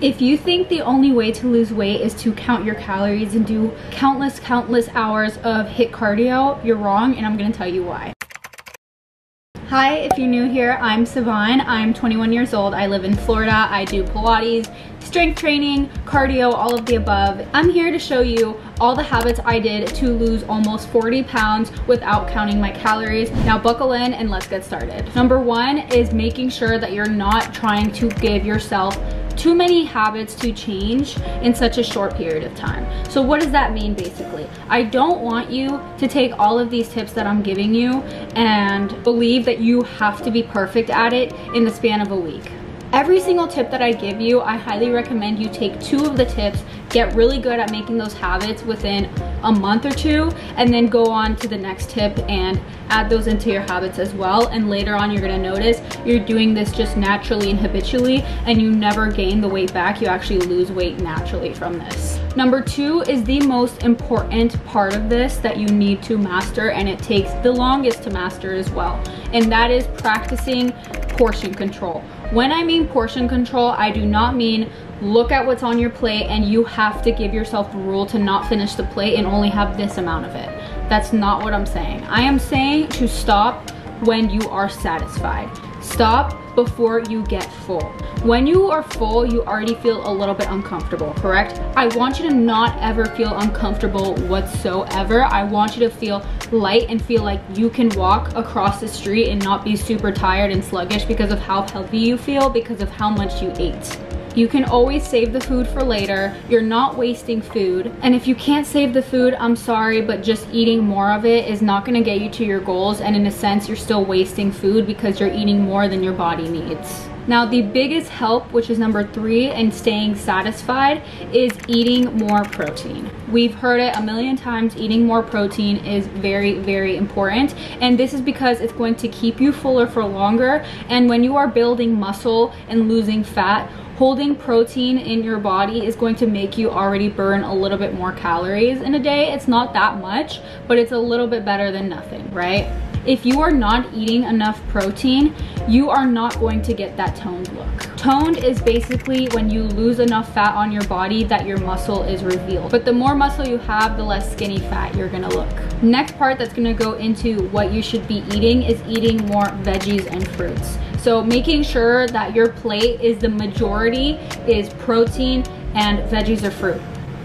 If you think the only way to lose weight is to count your calories and do countless, countless hours of HIIT cardio, you're wrong and I'm gonna tell you why. Hi, if you're new here, I'm Sivan. I'm 21 years old. I live in Florida. I do Pilates, strength training, cardio, all of the above. I'm here to show you all the habits I did to lose almost 40 pounds without counting my calories. Now buckle in and let's get started. Number one is making sure that you're not trying to give yourself too many habits to change in such a short period of time. So what does that mean basically? I don't want you to take all of these tips that I'm giving you and believe that you have to be perfect at it in the span of a week. Every single tip that I give you, I highly recommend you take two of the tips, get really good at making those habits within a month or two, and then go on to the next tip and add those into your habits as well. And later on, you're gonna notice you're doing this just naturally and habitually, and you never gain the weight back. You actually lose weight naturally from this. Number two is the most important part of this that you need to master, and it takes the longest to master as well. And that is practicing portion control. When I mean portion control, I do not mean look at what's on your plate and you have to give yourself the rule to not finish the plate and only have this amount of it. That's not what I'm saying. I am saying to stop when you are satisfied. Stop before you get full. When you are full, you already feel a little bit uncomfortable, correct? I want you to not ever feel uncomfortable whatsoever. I want you to feel light and feel like you can walk across the street and not be super tired and sluggish because of how healthy you feel because of how much you ate. You can always save the food for later. You're not wasting food. And if you can't save the food, I'm sorry, but just eating more of it is not gonna get you to your goals. And in a sense, you're still wasting food because you're eating more than your body needs. Now the biggest help, which is number three in staying satisfied, is eating more protein. We've heard it a million times, eating more protein is very, very important. And this is because it's going to keep you fuller for longer. And when you are building muscle and losing fat, holding protein in your body is going to make you already burn a little bit more calories in a day. It's not that much, but it's a little bit better than nothing, right? If you are not eating enough protein, you are not going to get that toned look. Toned is basically when you lose enough fat on your body that your muscle is revealed. But the more muscle you have, the less skinny fat you're gonna look. Next part that's gonna go into what you should be eating is eating more veggies and fruits. So making sure that your plate is the majority is protein and veggies or fruit.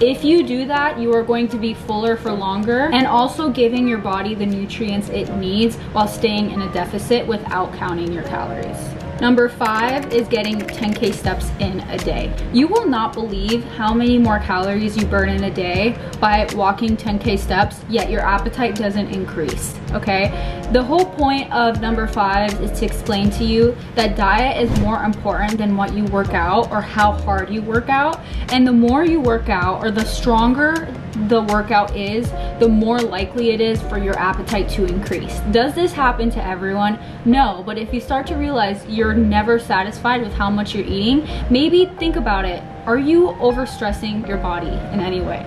If you do that, you are going to be fuller for longer and also giving your body the nutrients it needs while staying in a deficit without counting your calories. Number five is getting 10K steps in a day. You will not believe how many more calories you burn in a day by walking 10K steps, yet your appetite doesn't increase, okay? The whole point of number five is to explain to you that diet is more important than what you work out or how hard you work out. And the more you work out or the stronger the workout is, the more likely it is for your appetite to increase. Does this happen to everyone? No, but if you start to realize you're never satisfied with how much you're eating, maybe think about it. Are you overstressing your body in any way?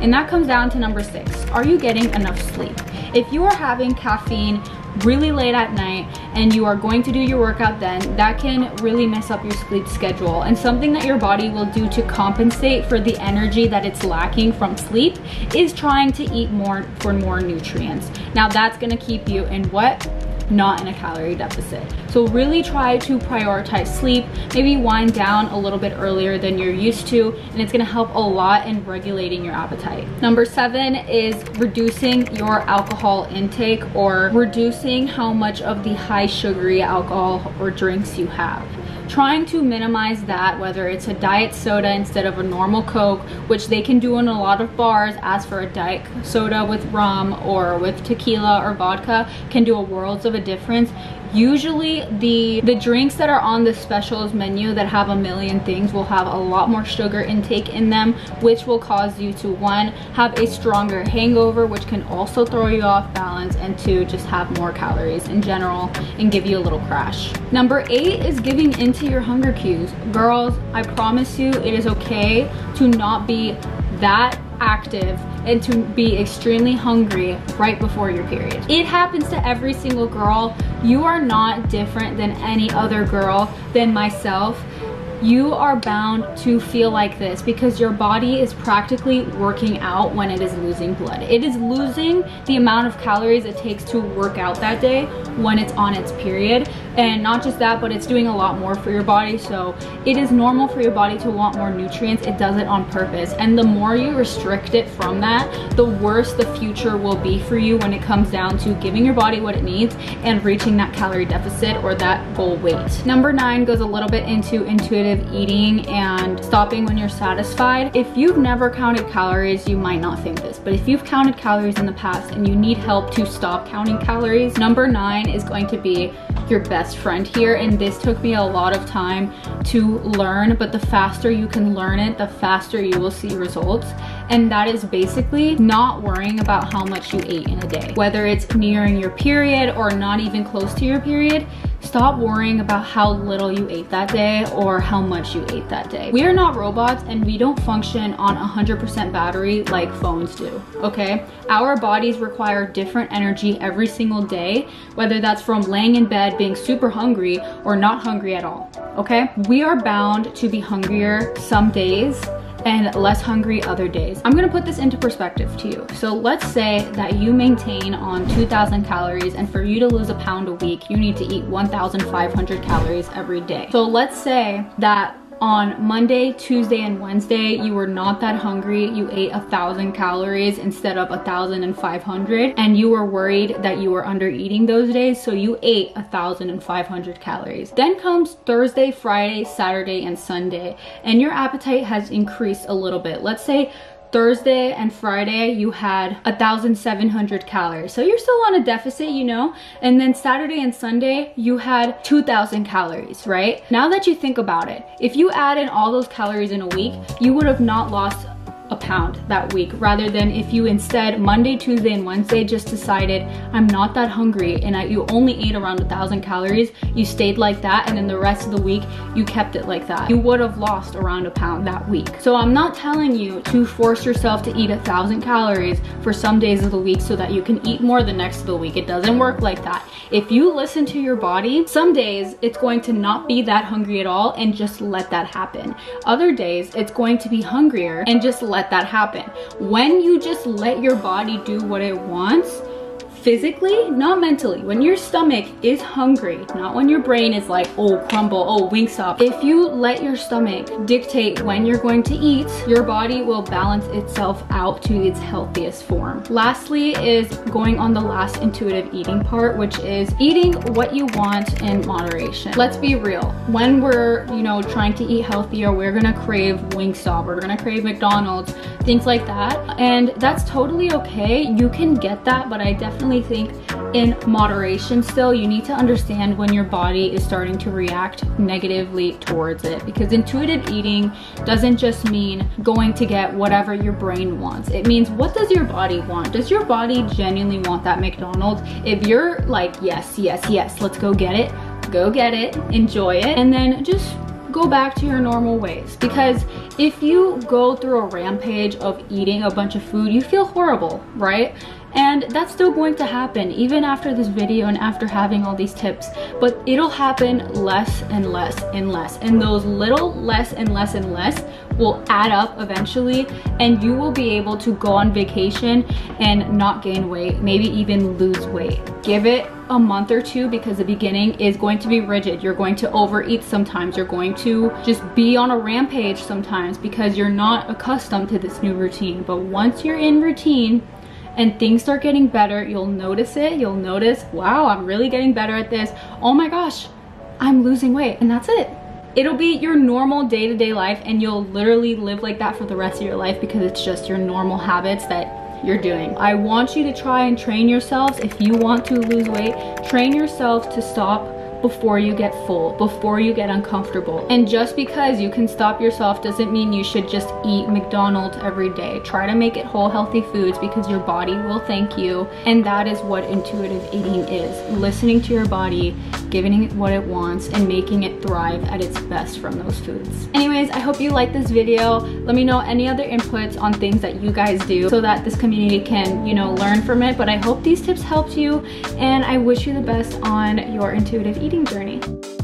And that comes down to number six. Are you getting enough sleep? If you are having caffeine really late at night and you are going to do your workout then, that can really mess up your sleep schedule. And something that your body will do to compensate for the energy that it's lacking from sleep is trying to eat more for more nutrients. Now that's gonna keep you in what? Not in a calorie deficit. So really try to prioritize sleep, maybe wind down a little bit earlier than you're used to, and it's gonna help a lot in regulating your appetite. Number seven is reducing your alcohol intake or reducing how much of the high sugary alcohol or drinks you have trying to minimize that whether it's a diet soda instead of a normal coke which they can do in a lot of bars as for a diet soda with rum or with tequila or vodka can do a worlds of a difference usually the the drinks that are on the specials menu that have a million things will have a lot more sugar intake in them which will cause you to one have a stronger hangover which can also throw you off balance and two just have more calories in general and give you a little crash. Number eight is giving into your hunger cues. Girls i promise you it is okay to not be that active and to be extremely hungry right before your period. It happens to every single girl. You are not different than any other girl than myself you are bound to feel like this because your body is practically working out when it is losing blood. It is losing the amount of calories it takes to work out that day when it's on its period. And not just that, but it's doing a lot more for your body. So it is normal for your body to want more nutrients. It does it on purpose. And the more you restrict it from that, the worse the future will be for you when it comes down to giving your body what it needs and reaching that calorie deficit or that goal weight. Number nine goes a little bit into intuitive eating and stopping when you're satisfied. If you've never counted calories, you might not think this, but if you've counted calories in the past and you need help to stop counting calories, number nine is going to be your best friend here and this took me a lot of time to learn but the faster you can learn it the faster you will see results. And that is basically not worrying about how much you ate in a day. Whether it's nearing your period or not even close to your period Stop worrying about how little you ate that day or how much you ate that day. We are not robots and we don't function on 100% battery like phones do, okay? Our bodies require different energy every single day, whether that's from laying in bed being super hungry or not hungry at all, okay? We are bound to be hungrier some days and less hungry other days. I'm gonna put this into perspective to you. So let's say that you maintain on 2,000 calories and for you to lose a pound a week, you need to eat 1,500 calories every day. So let's say that on Monday, Tuesday, and Wednesday, you were not that hungry. You ate a thousand calories instead of a thousand and five hundred, and you were worried that you were under eating those days, so you ate a thousand and five hundred calories. Then comes Thursday, Friday, Saturday, and Sunday, and your appetite has increased a little bit. Let's say Thursday and Friday, you had 1,700 calories. So you're still on a deficit, you know? And then Saturday and Sunday, you had 2,000 calories, right? Now that you think about it, if you add in all those calories in a week, you would have not lost a that week rather than if you instead Monday, Tuesday, and Wednesday just decided I'm not that hungry and I, you only ate around a thousand calories, you stayed like that and then the rest of the week you kept it like that. You would have lost around a pound that week. So I'm not telling you to force yourself to eat a thousand calories for some days of the week so that you can eat more the next of the week. It doesn't work like that. If you listen to your body, some days it's going to not be that hungry at all and just let that happen. Other days it's going to be hungrier and just let let that happen. When you just let your body do what it wants, physically, not mentally. When your stomach is hungry, not when your brain is like, oh, Crumbl, oh, Wingstop. If you let your stomach dictate when you're going to eat, your body will balance itself out to its healthiest form. Lastly is going on the last intuitive eating part, which is eating what you want in moderation. Let's be real. When we're, you know, trying to eat healthier, we're gonna crave Wingstop, we're gonna crave McDonald's, things like that. And that's totally okay. You can get that, but I definitely definitely think in moderation still, you need to understand when your body is starting to react negatively towards it because intuitive eating doesn't just mean going to get whatever your brain wants. It means what does your body want? Does your body genuinely want that McDonald's? If you're like, yes, yes, yes, let's go get it, go get it, enjoy it, and then just go back to your normal ways because if you go through a rampage of eating a bunch of food you feel horrible right and that's still going to happen even after this video and after having all these tips. But it'll happen less and less and less. And those little less and less and less will add up eventually and you will be able to go on vacation and not gain weight maybe even lose weight. Give it a month or two because the beginning is going to be rigid. You're going to overeat sometimes. You're going to just be on a rampage sometimes because you're not accustomed to this new routine. But once you're in routine and things start getting better, you'll notice it. You'll notice, wow, I'm really getting better at this. Oh my gosh, I'm losing weight and that's it. It'll be your normal day-to-day -day life and you'll literally live like that for the rest of your life because it's just your normal habits that you're doing. I want you to try and train yourselves if you want to lose weight, train yourself to stop before you get full, before you get uncomfortable. And just because you can stop yourself doesn't mean you should just eat McDonald's every day. Try to make it whole healthy foods because your body will thank you. And that is what intuitive eating is. Listening to your body, giving it what it wants, and making it thrive at its best from those foods. Anyways, I hope you liked this video. Let me know any other inputs on things that you guys do so that this community can, you know, learn from it. But I hope these tips helped you and I wish you the best on your intuitive eating eating journey.